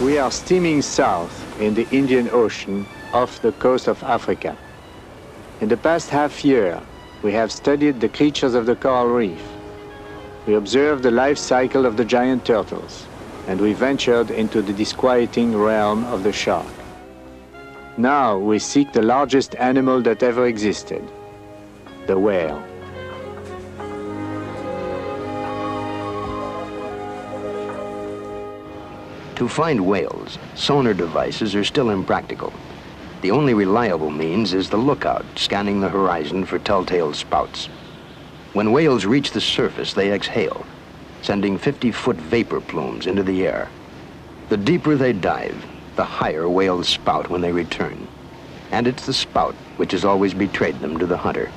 We are steaming south in the Indian Ocean off the coast of Africa. In the past half year, we have studied the creatures of the coral reef. We observed the life cycle of the giant turtles, and we ventured into the disquieting realm of the shark. Now we seek the largest animal that ever existed, the whale. To find whales, sonar devices are still impractical. The only reliable means is the lookout, scanning the horizon for telltale spouts. When whales reach the surface, they exhale, sending 50-foot vapor plumes into the air. The deeper they dive, the higher whales spout when they return. And it's the spout which has always betrayed them to the hunter.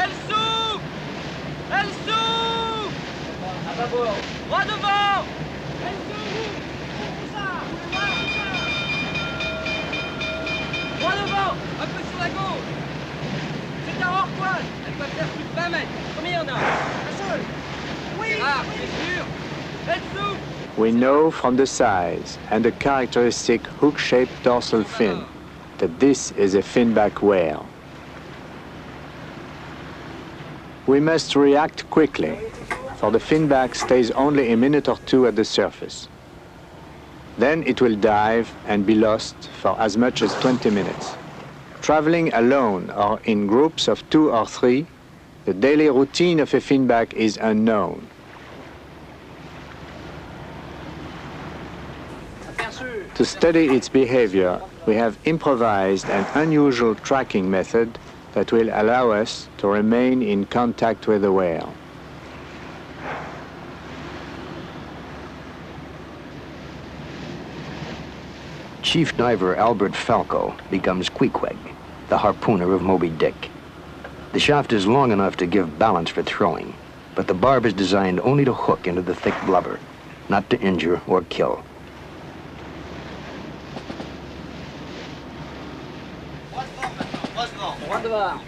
Elle s'ouvre Elle s'ouvre À bâbord Droit devant Elle s'ouvre Droit devant Un peu sur la gauche C'est un hors-poil Elle peut faire plus de 20 mètres Combien il y en a Un seul Oui Ah, c'est sûr Elle s'ouvre We from the size and the characteristic hook-shaped dorsal fin that this is a finback whale. We must react quickly, for the finback stays only a minute or two at the surface. Then it will dive and be lost for as much as 20 minutes. Traveling alone or in groups of two or three, the daily routine of a finback is unknown. To study its behavior, we have improvised an unusual tracking method that will allow us to remain in contact with the whale. Chief diver Albert Falco becomes Queequeg, the harpooner of Moby Dick. The shaft is long enough to give balance for throwing, but the barb is designed only to hook into the thick blubber, not to injure or kill. Droit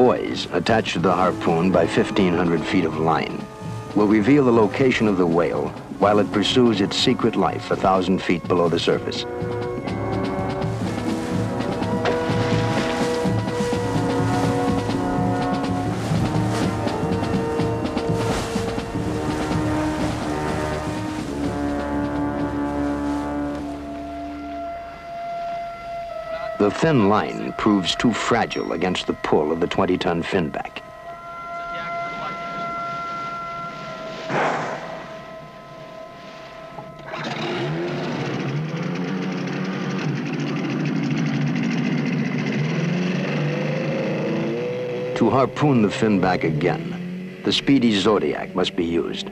devant attached to the harpoon by 1,500 feet of line will reveal the location of the whale while it pursues its secret life a thousand feet below the surface. The thin line proves too fragile against the pull of the 20-ton finback. To harpoon the fin back again, the speedy Zodiac must be used.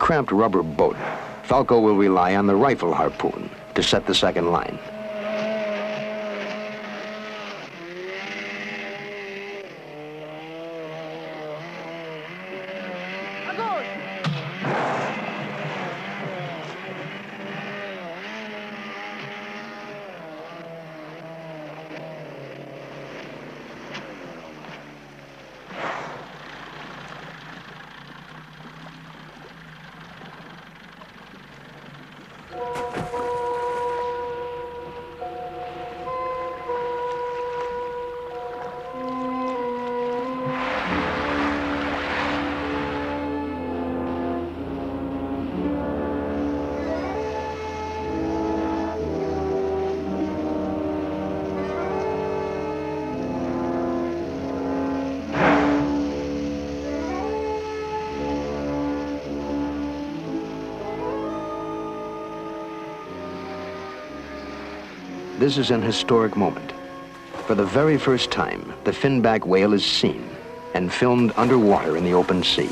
Cramped rubber boat, Falco will rely on the rifle harpoon to set the second line. This is an historic moment. For the very first time, the finback whale is seen and filmed underwater in the open sea.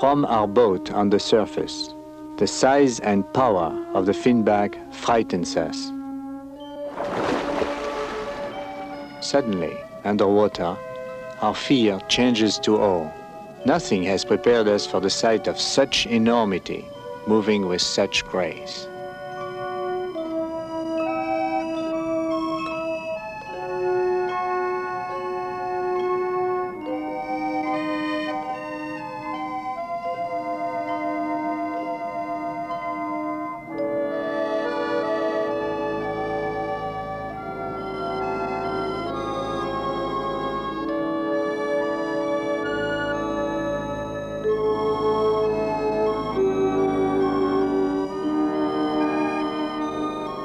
From our boat on the surface, the size and power of the finback frightens us. Suddenly, underwater, our fear changes to awe. Nothing has prepared us for the sight of such enormity, moving with such grace.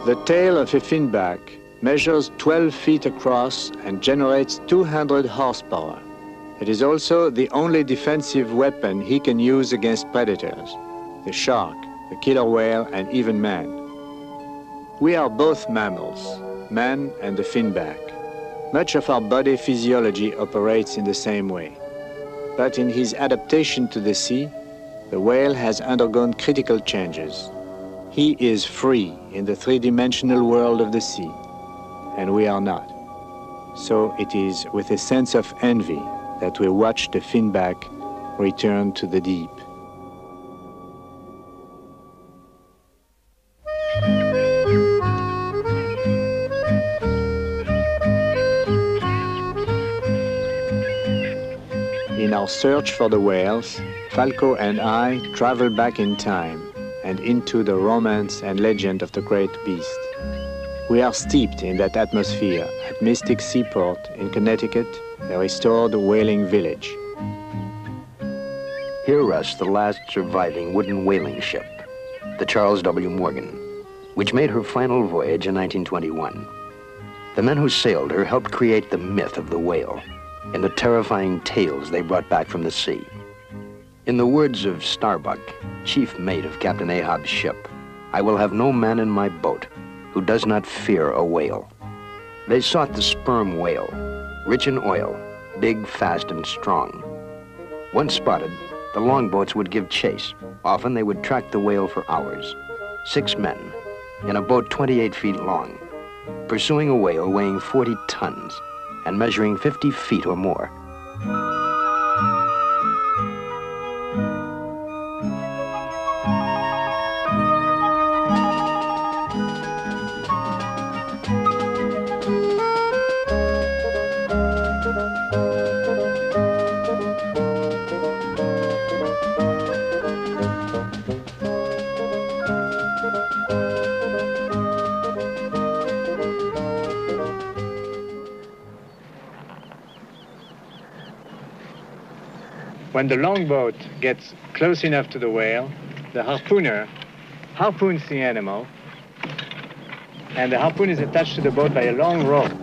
The tail of a finback measures 12 feet across and generates 200 horsepower. It is also the only defensive weapon he can use against predators, the shark, the killer whale, and even man. We are both mammals, man and the finback. Much of our body physiology operates in the same way. But in his adaptation to the sea, the whale has undergone critical changes. He is free in the three-dimensional world of the sea, and we are not. So it is with a sense of envy that we watch the finback return to the deep. In our search for the whales, Falco and I travel back in time and into the romance and legend of the great beast. We are steeped in that atmosphere at Mystic Seaport in Connecticut, a restored whaling village. Here rests the last surviving wooden whaling ship, the Charles W. Morgan, which made her final voyage in 1921. The men who sailed her helped create the myth of the whale and the terrifying tales they brought back from the sea. In the words of Starbuck, chief mate of Captain Ahab's ship, I will have no man in my boat who does not fear a whale. They sought the sperm whale, rich in oil, big, fast, and strong. Once spotted, the longboats would give chase. Often they would track the whale for hours. Six men, in a boat 28 feet long, pursuing a whale weighing 40 tons and measuring 50 feet or more. When the longboat gets close enough to the whale, the harpooner harpoons the animal, and the harpoon is attached to the boat by a long rope.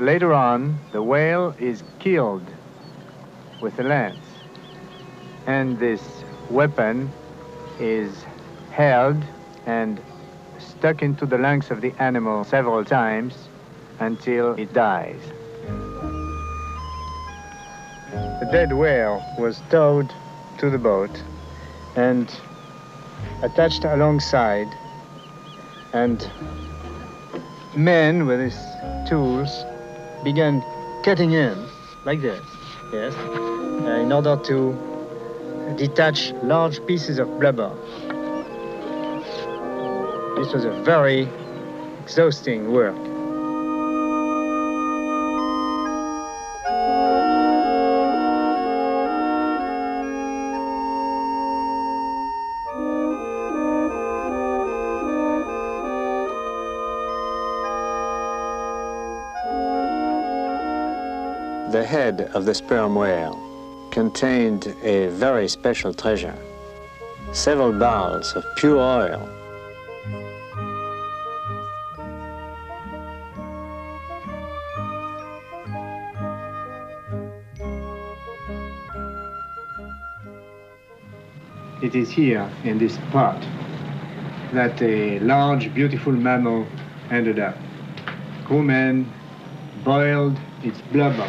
Later on, the whale is killed with a lance. And this weapon is held and stuck into the lungs of the animal several times until it dies. The dead whale was towed to the boat and attached alongside and men with his tools began cutting in like this, yes, uh, in order to detach large pieces of blubber. This was a very exhausting work. Head of the sperm whale contained a very special treasure. Several barrels of pure oil. It is here in this pot that a large, beautiful mammal ended up. Crewmen boiled its blubber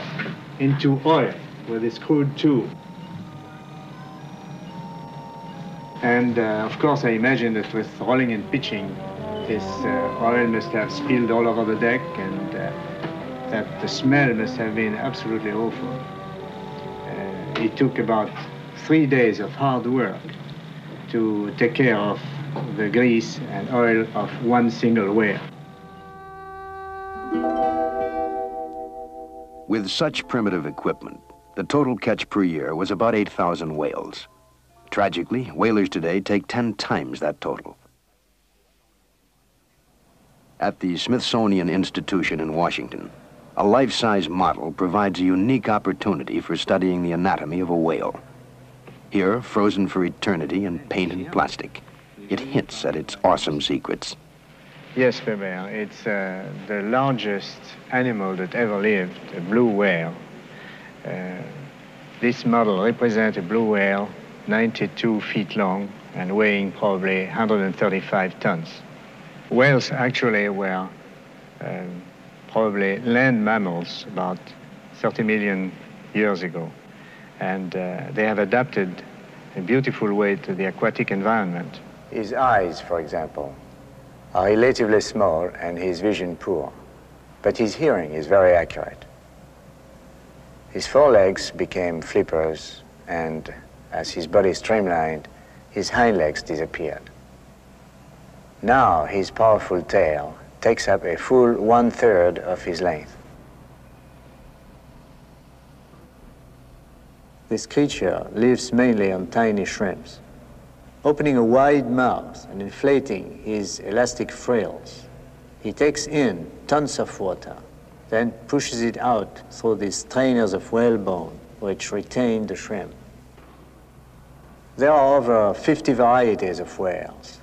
into oil with a screwed tube. And uh, of course, I imagine that with rolling and pitching, this uh, oil must have spilled all over the deck and uh, that the smell must have been absolutely awful. Uh, it took about three days of hard work to take care of the grease and oil of one single whale. With such primitive equipment, the total catch per year was about 8,000 whales. Tragically, whalers today take 10 times that total. At the Smithsonian Institution in Washington, a life-size model provides a unique opportunity for studying the anatomy of a whale. Here, frozen for eternity in paint and plastic, it hints at its awesome secrets. Yes, Weber, it's uh, the largest animal that ever lived, a blue whale. Uh, this model represents a blue whale 92 feet long and weighing probably 135 tons. Whales actually were um, probably land mammals about 30 million years ago. And uh, they have adapted a beautiful way to the aquatic environment. His eyes, for example, are relatively small and his vision poor, but his hearing is very accurate. His forelegs became flippers, and as his body streamlined, his hind legs disappeared. Now his powerful tail takes up a full one-third of his length. This creature lives mainly on tiny shrimps. Opening a wide mouth and inflating his elastic frills, he takes in tons of water, then pushes it out through these strainers of whalebone which retain the shrimp. There are over 50 varieties of whales.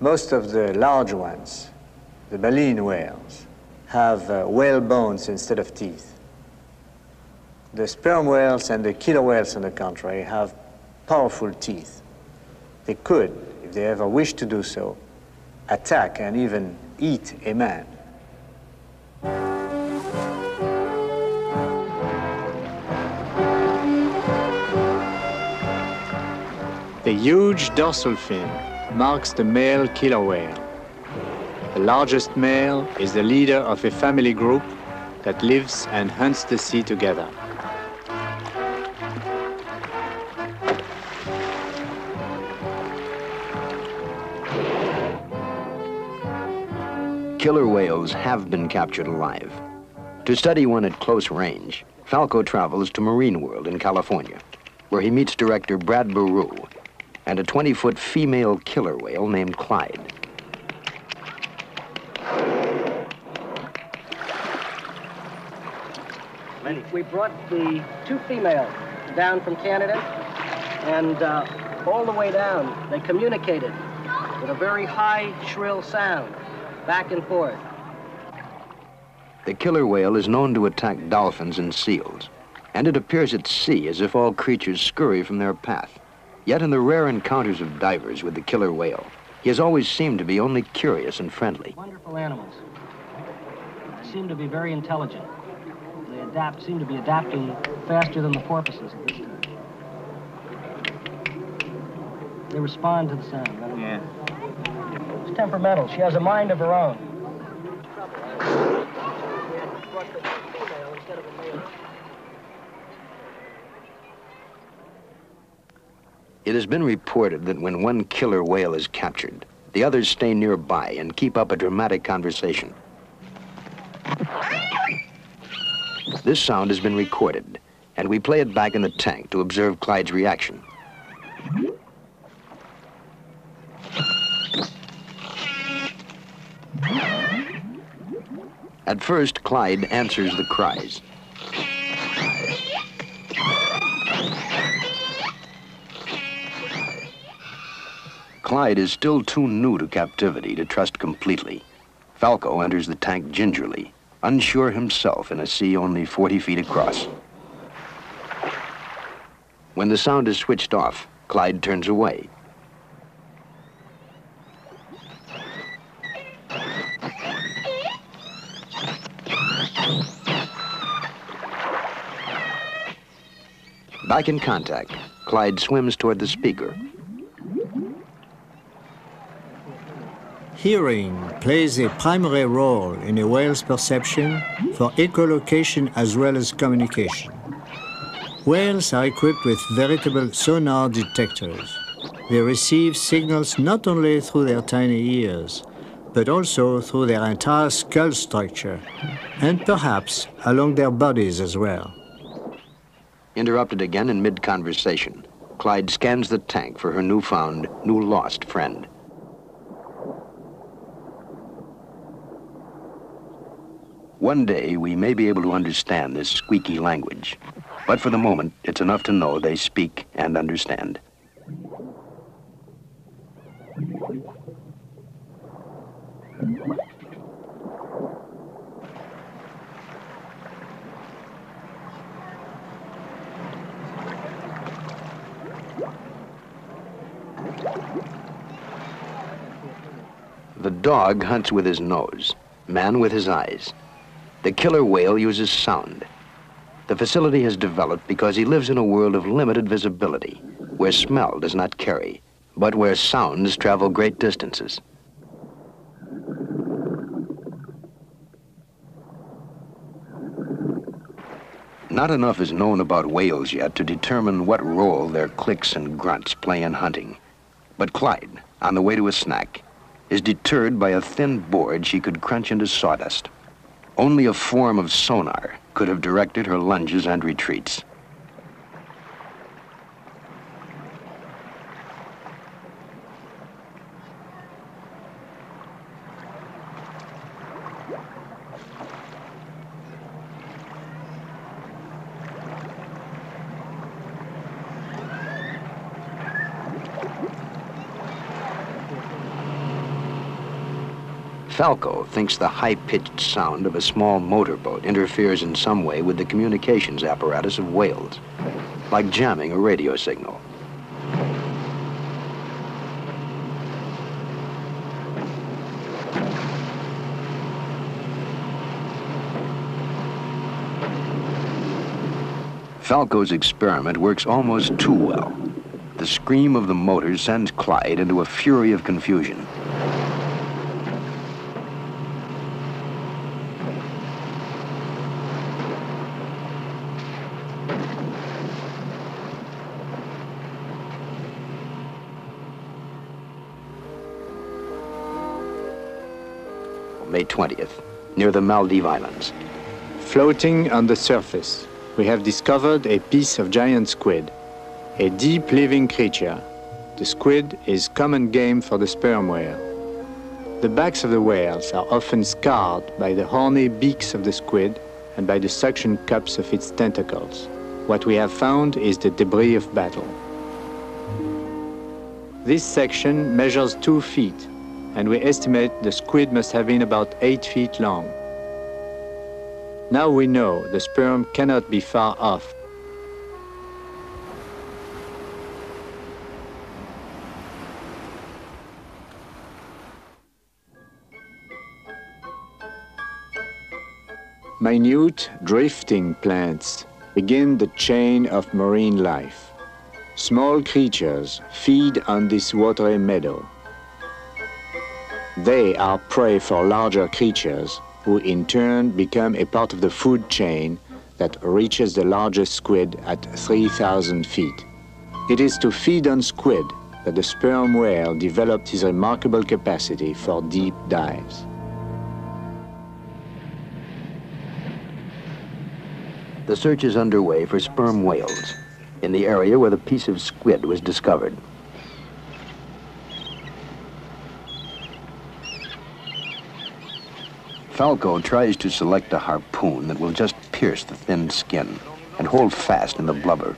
Most of the large ones, the baleen whales, have uh, whale bones instead of teeth. The sperm whales and the killer whales, on the contrary, have powerful teeth. They could, if they ever wished to do so, attack and even eat a man. The huge dorsal fin marks the male killer whale. The largest male is the leader of a family group that lives and hunts the sea together. Killer whales have been captured alive. To study one at close range, Falco travels to Marine World in California, where he meets director Brad Baru and a 20-foot female killer whale named Clyde. We brought the two females down from Canada, and uh, all the way down, they communicated with a very high, shrill sound, back and forth. The killer whale is known to attack dolphins and seals, and it appears at sea as if all creatures scurry from their path. Yet in the rare encounters of divers with the killer whale, he has always seemed to be only curious and friendly. Wonderful animals. They seem to be very intelligent. They adapt, seem to be adapting faster than the porpoises at this time. They respond to the sound. Yeah. Temperamental. She has a mind of her own. It has been reported that when one killer whale is captured, the others stay nearby and keep up a dramatic conversation. This sound has been recorded, and we play it back in the tank to observe Clyde's reaction. At first, Clyde answers the cries. Clyde is still too new to captivity to trust completely. Falco enters the tank gingerly, unsure himself in a sea only 40 feet across. When the sound is switched off, Clyde turns away. Back in contact, Clyde swims toward the speaker. Hearing plays a primary role in a whale's perception for echolocation as well as communication. Whales are equipped with veritable sonar detectors. They receive signals not only through their tiny ears, but also through their entire skull structure, and perhaps along their bodies as well. Interrupted again in mid-conversation, Clyde scans the tank for her newfound, new lost friend. One day, we may be able to understand this squeaky language. But for the moment, it's enough to know they speak and understand. Dog hunts with his nose, man with his eyes. The killer whale uses sound. The facility has developed because he lives in a world of limited visibility, where smell does not carry, but where sounds travel great distances. Not enough is known about whales yet to determine what role their clicks and grunts play in hunting. But Clyde, on the way to a snack, is deterred by a thin board she could crunch into sawdust. Only a form of sonar could have directed her lunges and retreats. Falco thinks the high-pitched sound of a small motorboat interferes in some way with the communications apparatus of whales, like jamming a radio signal. Falco's experiment works almost too well. The scream of the motor sends Clyde into a fury of confusion. 20th, near the Maldive Islands. Floating on the surface, we have discovered a piece of giant squid, a deep living creature. The squid is common game for the sperm whale. The backs of the whales are often scarred by the horny beaks of the squid and by the suction cups of its tentacles. What we have found is the debris of battle. This section measures two feet and we estimate the squid must have been about 8 feet long. Now we know the sperm cannot be far off. Minute drifting plants begin the chain of marine life. Small creatures feed on this watery meadow. They are prey for larger creatures who in turn become a part of the food chain that reaches the largest squid at 3,000 feet. It is to feed on squid that the sperm whale developed his remarkable capacity for deep dives. The search is underway for sperm whales in the area where the piece of squid was discovered. Falco tries to select a harpoon that will just pierce the thin skin and hold fast in the blubber.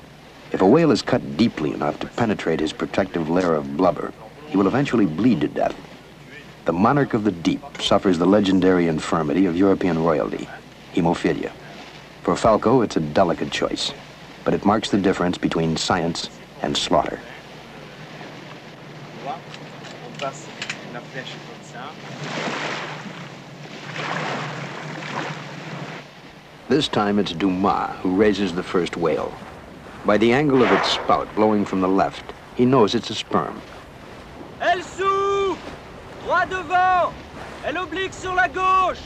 If a whale is cut deeply enough to penetrate his protective layer of blubber, he will eventually bleed to death. The monarch of the deep suffers the legendary infirmity of European royalty, hemophilia. For Falco, it's a delicate choice, but it marks the difference between science and slaughter. This time it's Dumas who raises the first whale. By the angle of its spout blowing from the left, he knows it's a sperm. Elle s'ouvre Droit devant! Elle oblique sur la gauche!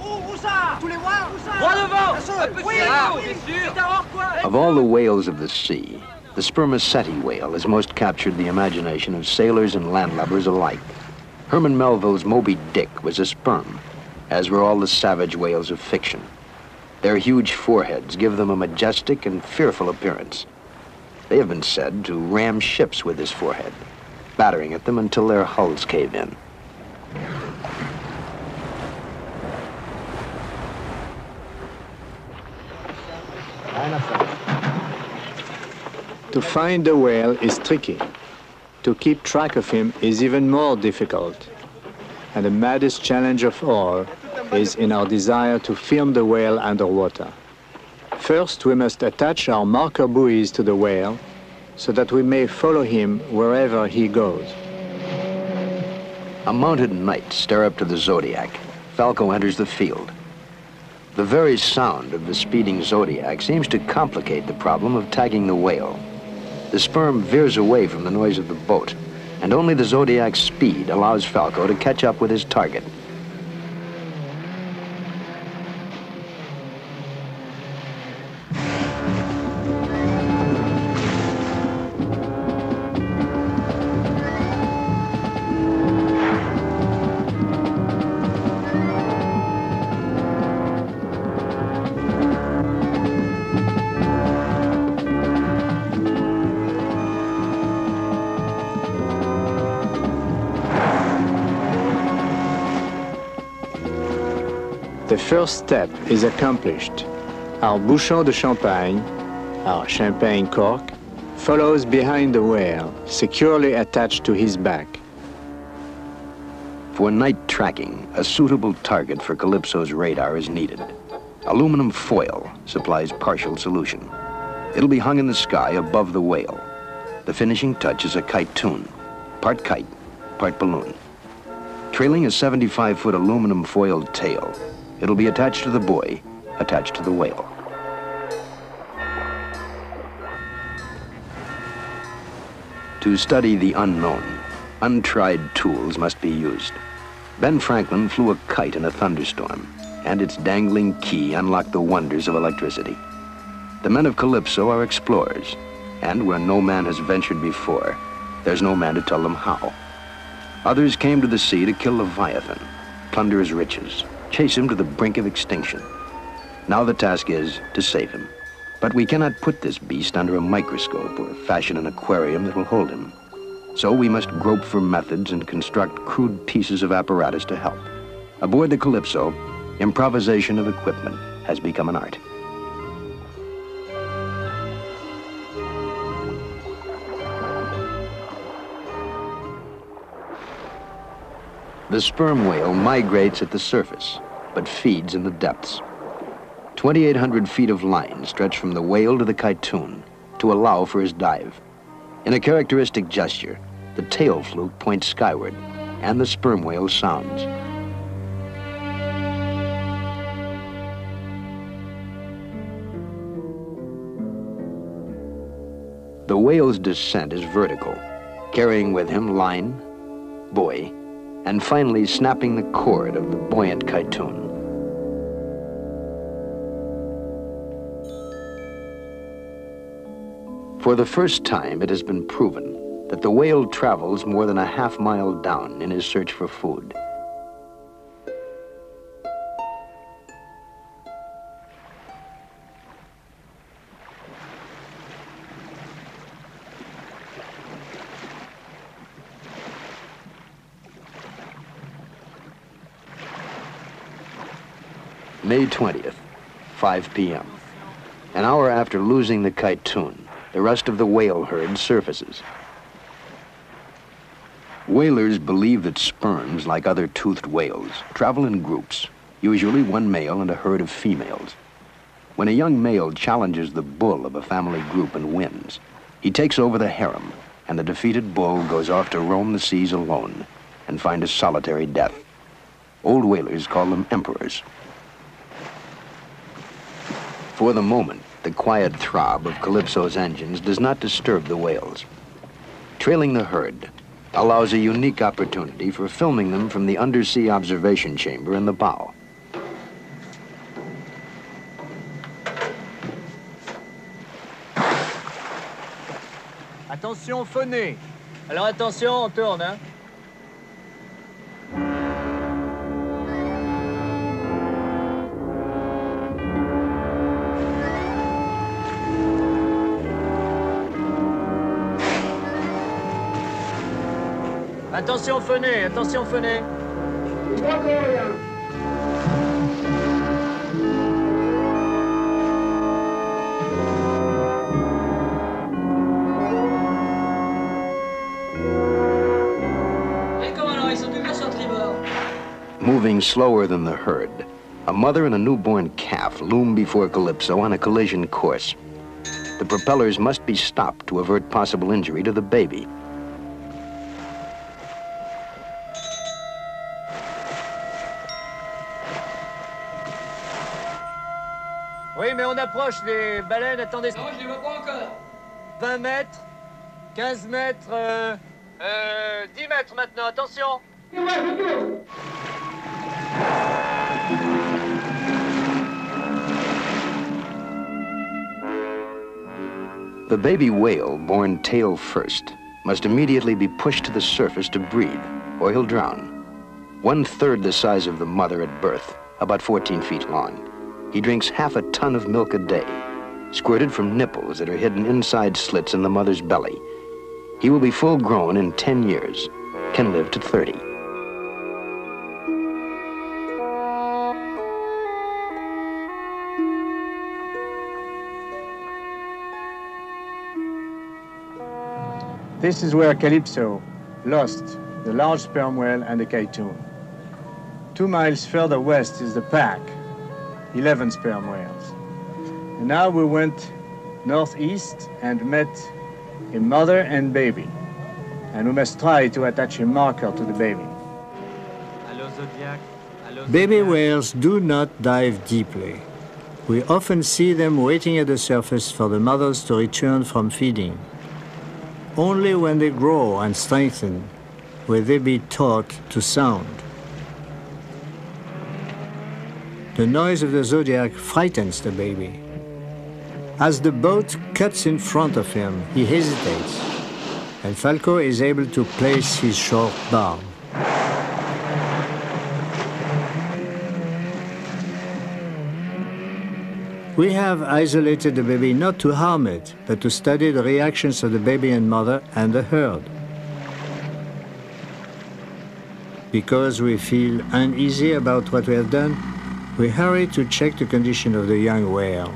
Où, ça? Tous les voir Droit devant! Un peu sur la gauche, c'est sûr C'est un rorqual Of all the whales of the sea, the spermaceti whale has most captured the imagination of sailors and landlubbers alike. Herman Melville's Moby Dick was a sperm, as were all the savage whales of fiction. Their huge foreheads give them a majestic and fearful appearance. They have been said to ram ships with this forehead, battering at them until their hulls cave in. To find a whale is tricky. To keep track of him is even more difficult. And the maddest challenge of all is in our desire to film the whale underwater. First, we must attach our marker buoys to the whale so that we may follow him wherever he goes. A mounted knight stare up to the Zodiac. Falco enters the field. The very sound of the speeding Zodiac seems to complicate the problem of tagging the whale. The sperm veers away from the noise of the boat, and only the Zodiac's speed allows Falco to catch up with his target. First step is accomplished. Our bouchon de champagne, our champagne cork, follows behind the whale, securely attached to his back. For night tracking, a suitable target for Calypso's radar is needed. Aluminum foil supplies partial solution. It'll be hung in the sky above the whale. The finishing touch is a Kytoon, part kite, part balloon. Trailing a 75-foot aluminum foiled tail, it'll be attached to the buoy, attached to the whale. To study the unknown, untried tools must be used. Ben Franklin flew a kite in a thunderstorm, and its dangling key unlocked the wonders of electricity. The men of Calypso are explorers, and where no man has ventured before, there's no man to tell them how. Others came to the sea to kill Leviathan, plunder his riches, chase him to the brink of extinction. Now the task is to save him. But we cannot put this beast under a microscope or fashion an aquarium that will hold him. So we must grope for methods and construct crude pieces of apparatus to help. Aboard the Calypso, improvisation of equipment has become an art. The sperm whale migrates at the surface. but feeds in the depths. 2,800 feet of line stretch from the whale to the Kytoon to allow for his dive. In a characteristic gesture, the tail fluke points skyward, and the sperm whale sounds. The whale's descent is vertical, carrying with him line, buoy, and finally snapping the cord of the buoyant Kytoon. For the first time, it has been proven that the whale travels more than a half mile down in his search for food. May 20th, 5 p.m. An hour after losing the Kytoon, the rest of the whale herd surfaces. Whalers believe that sperms, like other toothed whales, travel in groups, usually one male and a herd of females. When a young male challenges the bull of a family group and wins, he takes over the harem, and the defeated bull goes off to roam the seas alone and find a solitary death. Old whalers call them emperors. For the moment, the quiet throb of Calypso's engines does not disturb the whales. Trailing the herd allows a unique opportunity for filming them from the undersea observation chamber in the bow. Attention, phoné. Alors attention, on tourne, hein Attention Fenet, attention Fenet. Moving slower than the herd, a mother and a newborn calf loom before Calypso on a collision course. The propellers must be stopped to avert possible injury to the baby. Approche des baleines. Attendez. Non, je les vois pas encore. 20 mètres, 15 mètres, euh, euh, 10 mètres maintenant. Attention. The baby whale, born tail first, must immediately be pushed to the surface to breed, or he'll drown. One third the size of the mother at birth, about 14 feet long. He drinks half a ton of milk a day, squirted from nipples that are hidden inside slits in the mother's belly. He will be full grown in 10 years, can live to 30. This is where Calypso lost the large sperm whale and the Kytoon. Two miles further west is the pack, 11 sperm whales. And now we went northeast and met a mother and baby. And we must try to attach a marker to the baby. Allô Zodiac. Allô Baby whales do not dive deeply. We often see them waiting at the surface for the mothers to return from feeding. Only when they grow and strengthen will they be taught to sound. The noise of the zodiac frightens the baby. As the boat cuts in front of him, he hesitates, and Falco is able to place his short barb. We have isolated the baby not to harm it, but to study the reactions of the baby and mother and the herd. Because we feel uneasy about what we have done, we hurried to check the condition of the young whale.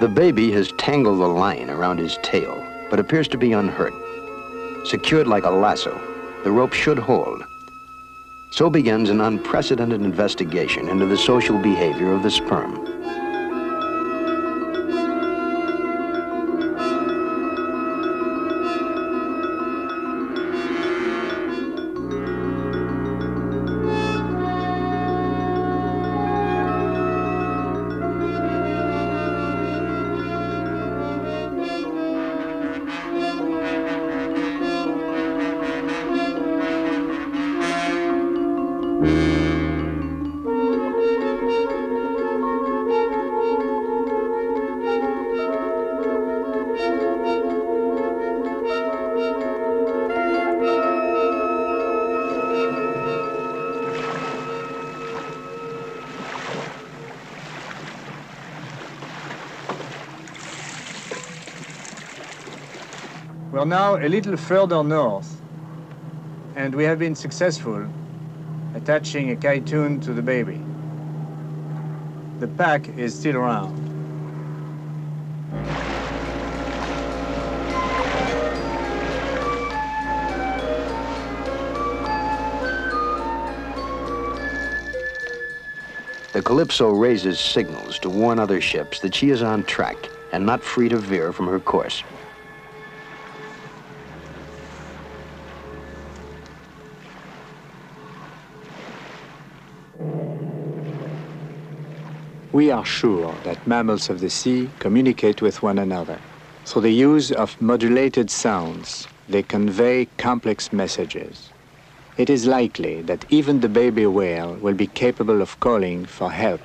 The baby has tangled the line around his tail, but appears to be unhurt. Secured like a lasso, the rope should hold, so begins an unprecedented investigation into the social behavior of the sperm. A little further north, and we have been successful attaching a kytoon to the baby. The pack is still around. The Calypso raises signals to warn other ships that she is on track and not free to veer from her course. We are sure that mammals of the sea communicate with one another. Through the use of modulated sounds, they convey complex messages. It is likely that even the baby whale will be capable of calling for help.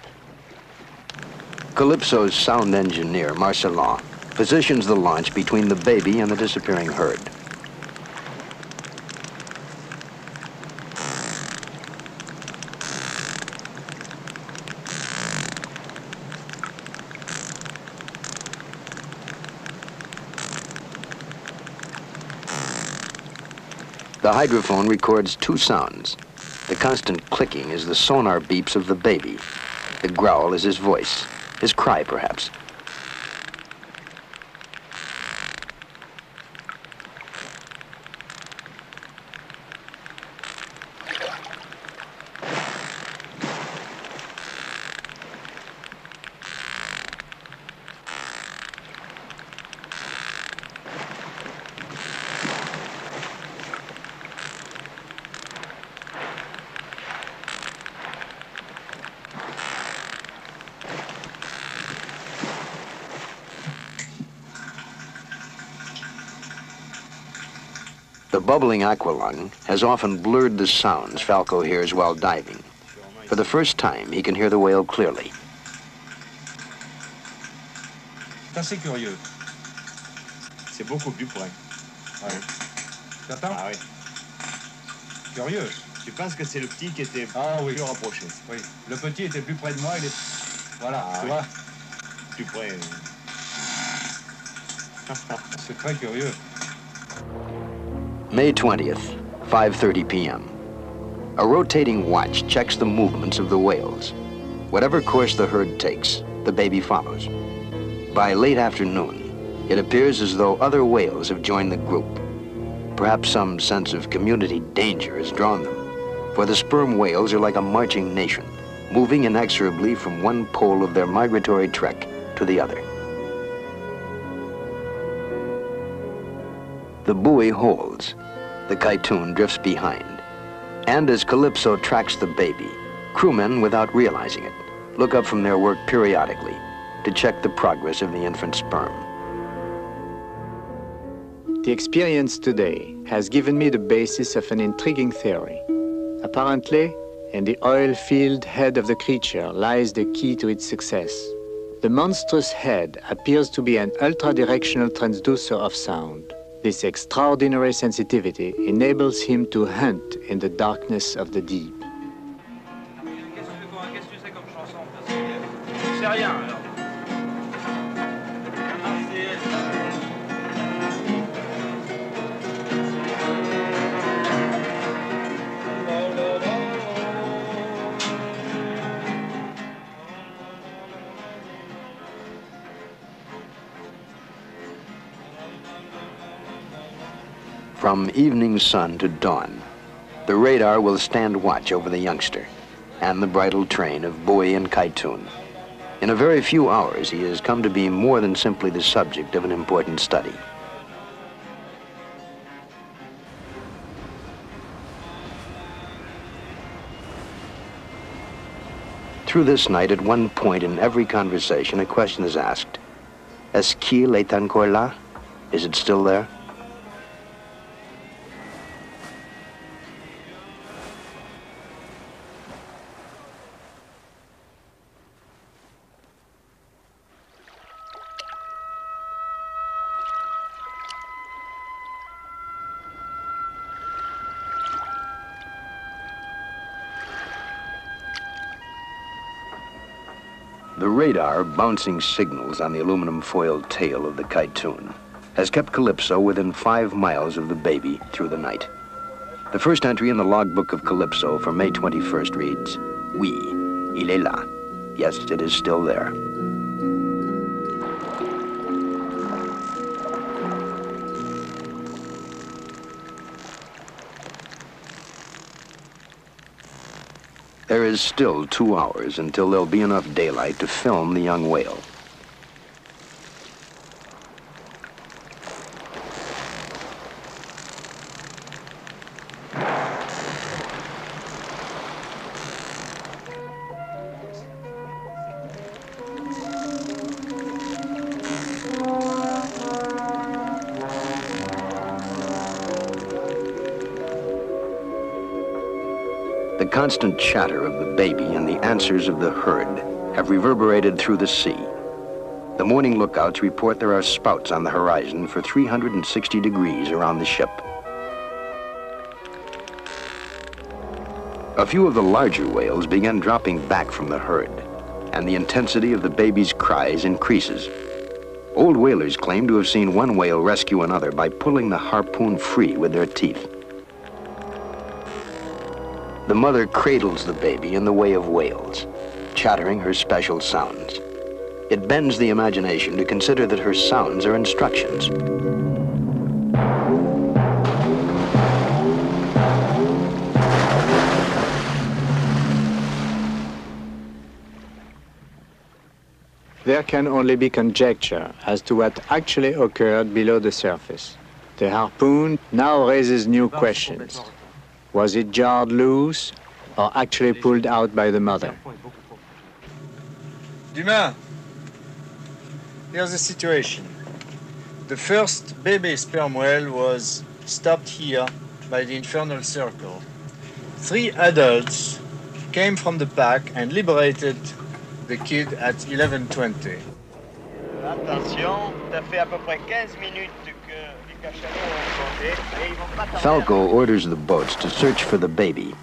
Calypso's sound engineer, Marcelin, positions the launch between the baby and the disappearing herd. The hydrophone records two sounds. The constant clicking is the sonar beeps of the baby. The growl is his voice, his cry perhaps. The bubbling aqualung has often blurred the sounds Falco hears while diving. For the first time, he can hear the whale clearly. C'est assez curieux. C'est beaucoup plus près. Ouais. T'attends Ah oui. Curieux. Je pense que c'est le petit qui était Ah oui. plus rapproché. Oui. Le petit était plus près de moi. Il est... Voilà, Ah tu oui. vois. Plus près. C'est très curieux. May 20th, 5:30 p.m. A rotating watch checks the movements of the whales. Whatever course the herd takes, the baby follows. By late afternoon, it appears as though other whales have joined the group. Perhaps some sense of community danger has drawn them, for the sperm whales are like a marching nation, moving inexorably from one pole of their migratory trek to the other. The buoy holds. The kytoon drifts behind. And as Calypso tracks the baby, crewmen, without realizing it, look up from their work periodically to check the progress of the infant sperm. The experience today has given me the basis of an intriguing theory. Apparently, in the oil-filled head of the creature lies the key to its success. The monstrous head appears to be an ultra-directional transducer of sound. This extraordinary sensitivity enables him to hunt in the darkness of the deep. From evening sun to dawn, the radar will stand watch over the youngster and the bridal train of buoy and kytoon. In a very few hours, he has come to be more than simply the subject of an important study. Through this night, at one point in every conversation, a question is asked. Est-ce qu'il est encore là? Is it still there? Radar bouncing signals on the aluminum foiled tail of the kytoon has kept Calypso within five miles of the baby through the night. The first entry in the logbook of Calypso for May 21st reads, Oui, il est là. Yes, it is still there. There is still two hours until there'll be enough daylight to film the young whale. Constant chatter of the baby and the answers of the herd have reverberated through the sea. The morning lookouts report there are spouts on the horizon for 360 degrees around the ship. A few of the larger whales begin dropping back from the herd, and the intensity of the baby's cries increases. Old whalers claim to have seen one whale rescue another by pulling the harpoon free with their teeth. The mother cradles the baby in the way of whales, chattering her special sounds. It bends the imagination to consider that her sounds are instructions. There can only be conjecture as to what actually occurred below the surface. The harpoon now raises new questions. Was it jarred loose or actually pulled out by the mother? Dumas, here's the situation. The first baby sperm whale was stopped here by the infernal circle. Three adults came from the pack and liberated the kid at 11:20. Attention, ça fait à peu près 15 minutes Falco orders the boats to search for the baby.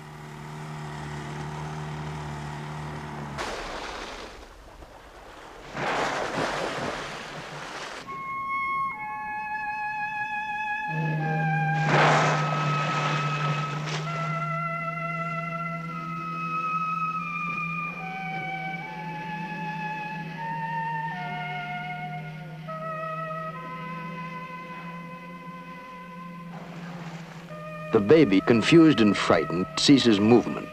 Baby, confused and frightened, ceases movement.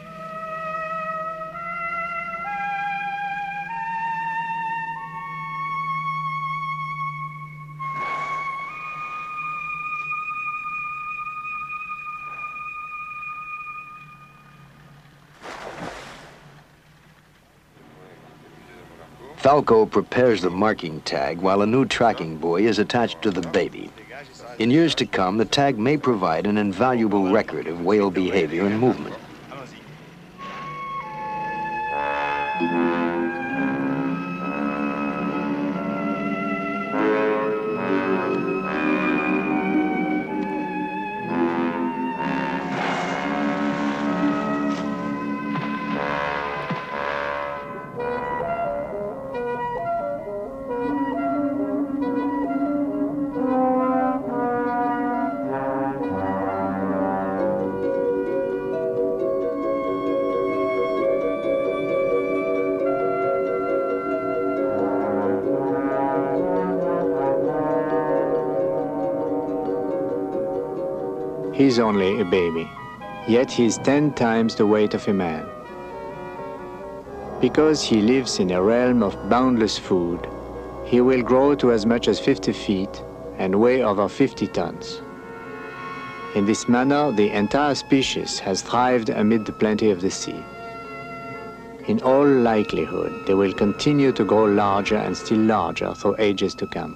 Falco prepares the marking tag while a new tracking buoy is attached to the baby. In years to come, the tag may provide an invaluable record of whale behavior and movement. He's only a baby, yet he is 10 times the weight of a man. Because he lives in a realm of boundless food, he will grow to as much as 50 feet and weigh over 50 tons. In this manner, the entire species has thrived amid the plenty of the sea. In all likelihood, they will continue to grow larger and still larger for ages to come.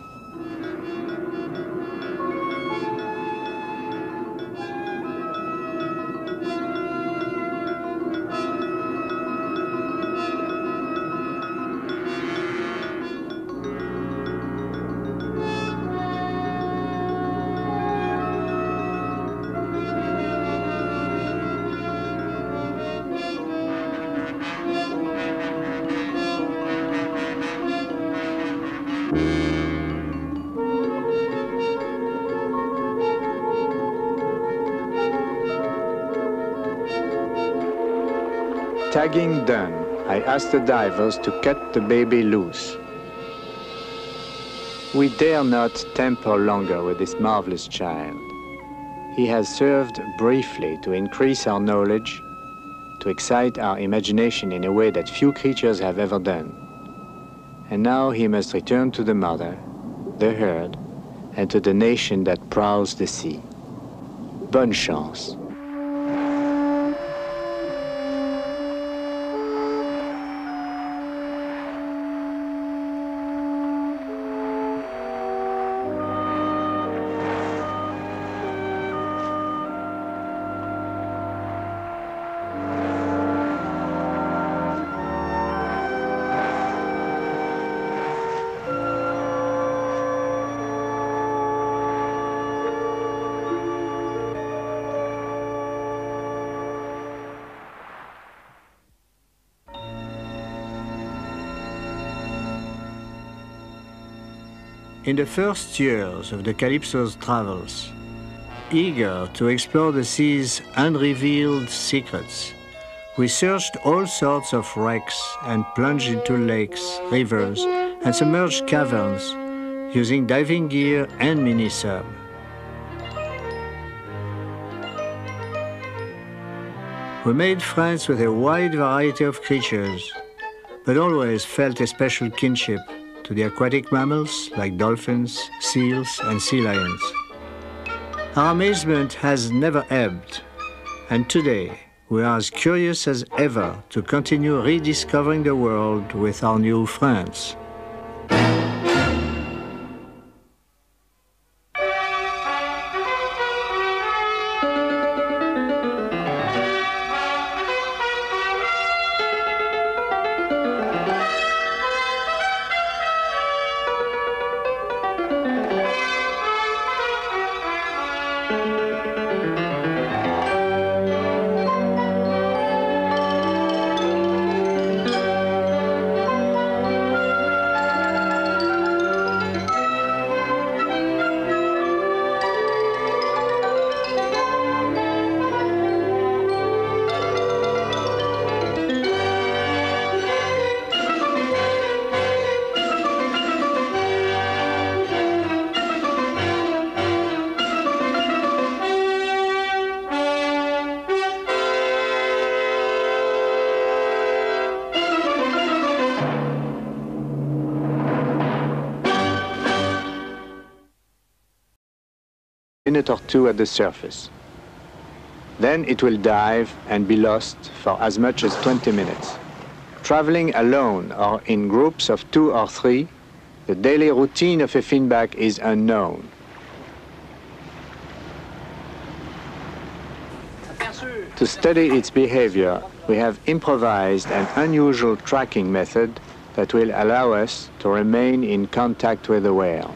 Asked the divers to cut the baby loose. We dare not tamper longer with this marvelous child. He has served briefly to increase our knowledge, to excite our imagination in a way that few creatures have ever done. And now he must return to the mother, the herd, and to the nation that prowls the sea. Bonne chance. In the first years of the Calypso's travels, eager to explore the sea's unrevealed secrets, we searched all sorts of wrecks and plunged into lakes, rivers, and submerged caverns using diving gear and mini-sub. We made friends with a wide variety of creatures, but always felt a special kinship to the aquatic mammals like dolphins, seals, and sea lions. Our amazement has never ebbed, and today we are as curious as ever to continue rediscovering the world with our new friends. Two at the surface. Then it will dive and be lost for as much as 20 minutes. Traveling alone or in groups of two or three, the daily routine of a finback is unknown. To study its behavior, we have improvised an unusual tracking method that will allow us to remain in contact with the whale.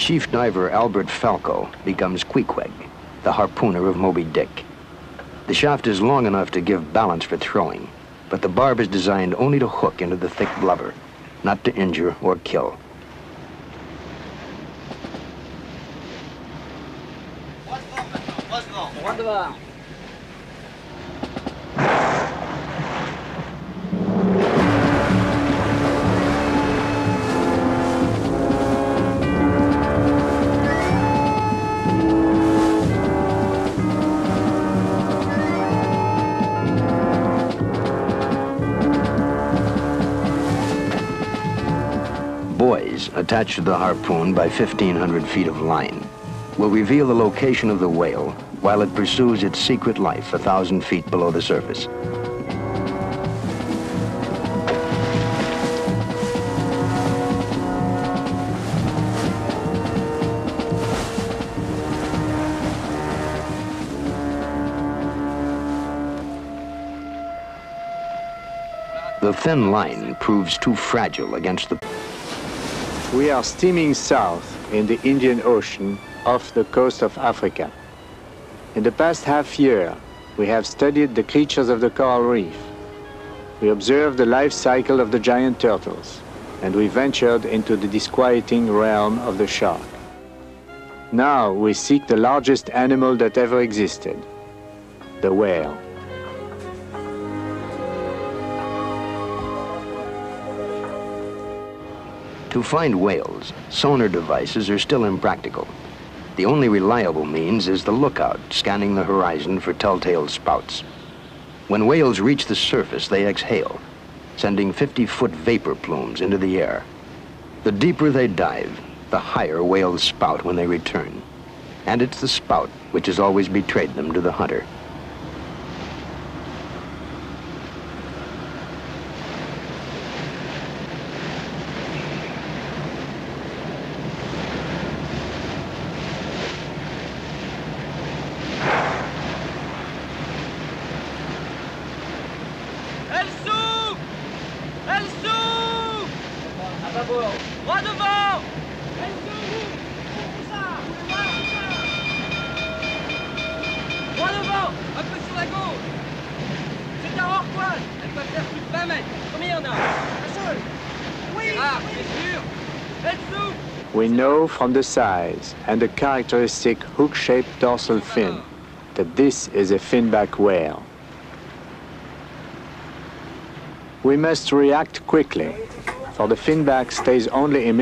Chief diver Albert Falco becomes Queequeg, the harpooner of Moby Dick. The shaft is long enough to give balance for throwing, but the barb is designed only to hook into the thick blubber, not to injure or kill. Droit devant. Attached to the harpoon by 1,500 feet of line will reveal the location of the whale while it pursues its secret life a thousand feet below the surface. The thin line proves too fragile against the... We are steaming south in the Indian Ocean off the coast of Africa. In the past half year, we have studied the creatures of the coral reef. We observed the life cycle of the giant turtles, and we ventured into the disquieting realm of the shark. Now we seek the largest animal that ever existed, the whale. To find whales, sonar devices are still impractical. The only reliable means is the lookout, scanning the horizon for telltale spouts. When whales reach the surface, they exhale, sending 50-foot vapor plumes into the air. The deeper they dive, the higher whales spout when they return. And it's the spout which has always betrayed them to the hunter. Elle s'ouvre Elle s'ouvre Droit devant Elle s'ouvre Droit devant Un peu sur la gauche C'est un rorqual Elle peut faire plus de 20 mètres Combien il y en a Un seul Oui Ah, c'est sûr Elle s'ouvre We know from the size and the characteristic hook-shaped dorsal fin that this is a finback whale. We must react quickly, for the finback stays only in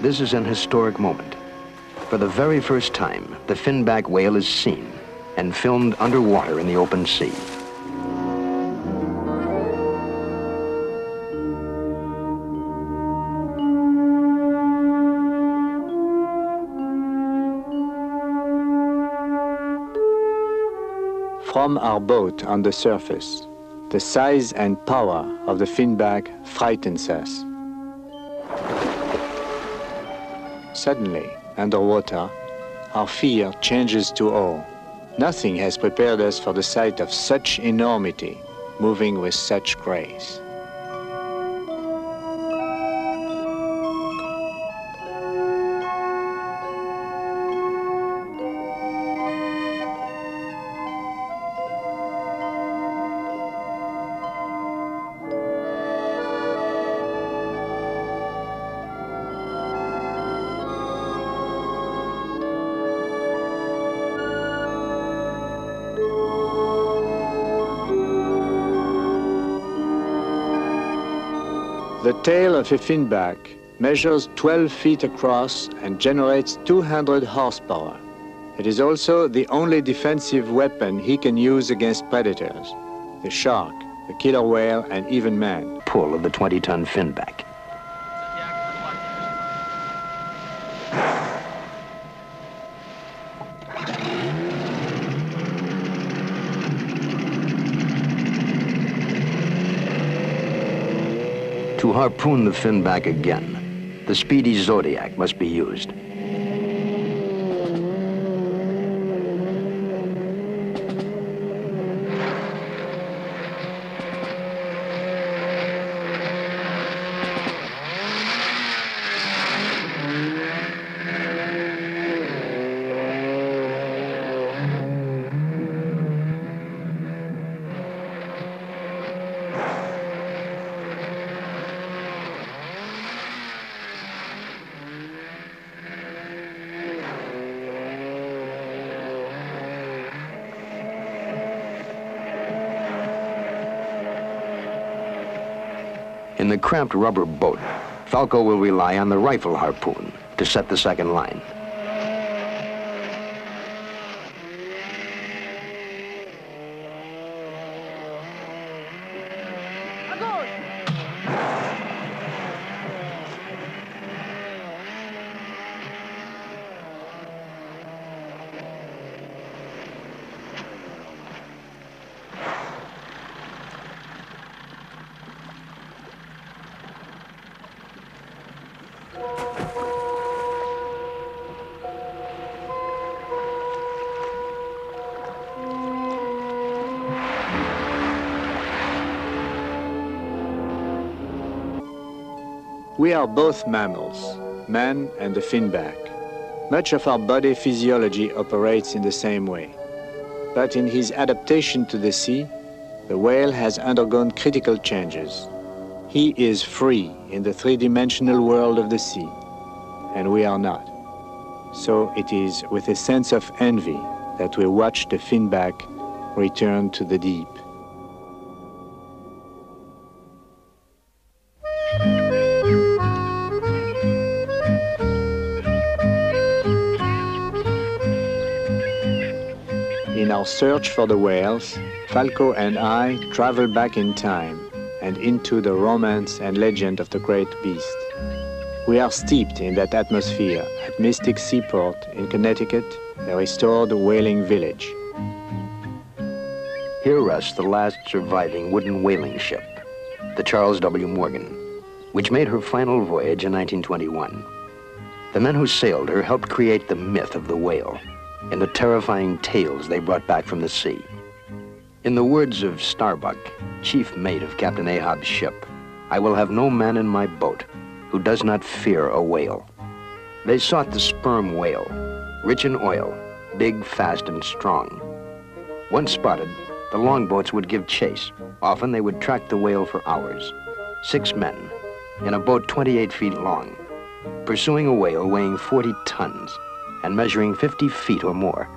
This is an historic moment. For the very first time, the finback whale is seen and filmed underwater in the open sea. From our boat on the surface, the size and power of the finback frightens us. Suddenly, underwater, our fear changes to awe. Nothing has prepared us for the sight of such enormity, moving with such grace. Tail of a finback measures 12 feet across and generates 200 horsepower. It is also the only defensive weapon he can use against predators, the shark, the killer whale, and even man. Pull of the 20-ton finback. To harpoon the finback again, the speedy Zodiac must be used. The cramped rubber boat, Falco will rely on the rifle harpoon to set the second line. Are both mammals, man and the finback. Much of our body physiology operates in the same way. But in his adaptation to the sea, the whale has undergone critical changes. He is free in the three-dimensional world of the sea, and we are not. So it is with a sense of envy that we watch the finback return to the deep. Our search for the whales, Falco and I travel back in time and into the romance and legend of the great beast. We are steeped in that atmosphere at Mystic Seaport in Connecticut, a restored whaling village. Here rests the last surviving wooden whaling ship, the Charles W. Morgan, which made her final voyage in 1921. The men who sailed her helped create the myth of the whale and the terrifying tales they brought back from the sea. In the words of Starbuck, chief mate of Captain Ahab's ship, I will have no man in my boat who does not fear a whale. They sought the sperm whale, rich in oil, big, fast, and strong. Once spotted, the longboats would give chase. Often they would track the whale for hours. Six men, in a boat 28 feet long, pursuing a whale weighing 40 tons and measuring 50 feet or more.